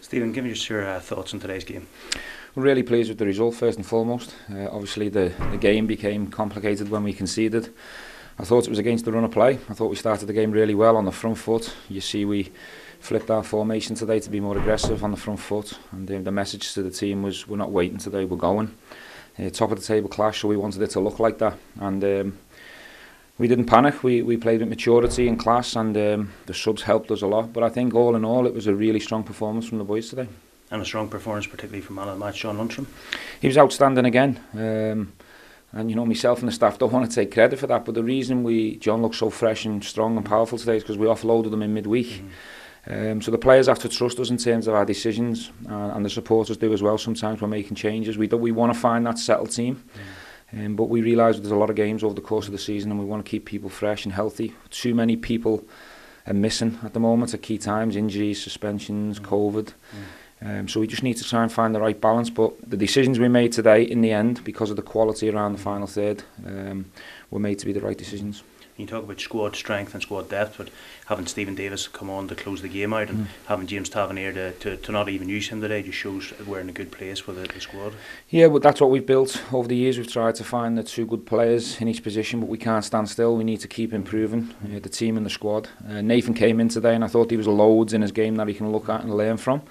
Stephen, give us your uh, thoughts on today's game. We're really pleased with the result, first and foremost. Uh, obviously, the, the game became complicated when we conceded. I thought it was against the run of play. I thought we started the game really well on the front foot. You see, we flipped our formation today to be more aggressive on the front foot. And the, the message to the team was, we're not waiting today, we're going. Uh, top of the table clash, so we wanted it to look like that. And um, we didn't panic. We, we played with maturity and class, and um, the subs helped us a lot. But I think all in all, it was a really strong performance from the boys today. And a strong performance, particularly from man of the match, Sean Luntram. He was outstanding again. Um, and you know, myself and the staff don't want to take credit for that. But the reason we John looks so fresh and strong and powerful today is because we offloaded them in midweek. Mm. Um, so the players have to trust us in terms of our decisions, uh, and the supporters do as well. Sometimes we're making changes. We do, we want to find that settled team. Mm. Um, but we realise there's a lot of games over the course of the season and we want to keep people fresh and healthy. Too many people are missing at the moment at key times, injuries, suspensions, mm. COVID. Mm. Um, so we just need to try and find the right balance. But the decisions we made today, in the end, because of the quality around the final third, um, were made to be the right decisions. you talk about squad strength and squad depth, but having Steven Davis come on to close the game out and mm. having James Tavernier to, to, to not even use him today just shows we're in a good place with the, the squad. Yeah, but that's what we've built over the years. We've tried to find the two good players in each position, but we can't stand still. We need to keep improving uh, the team and the squad. Uh, Nathan came in today and I thought he was loads in his game that he can look at and learn from. Mm.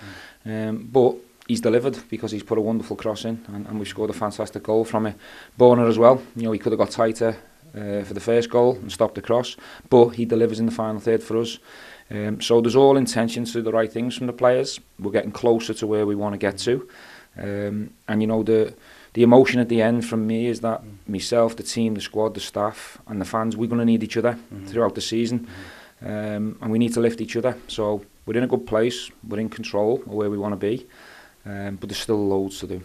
Um, but he's delivered because he's put a wonderful cross in and, and we've scored a fantastic goal from it. Borna as well, you know, he could have got tighter uh, for the first goal and stopped the cross, but he delivers in the final third for us. Um, so there's all intention to do the right things from the players. We're getting closer to where we want to get to. Um, and you know the the emotion at the end from me is that mm. myself, the team, the squad, the staff and the fans, we're going to need each other mm throughout the season. Mm um, and we need to lift each other. So we're in a good place, we're in control of where we want to be. Um, but there's still loads to do.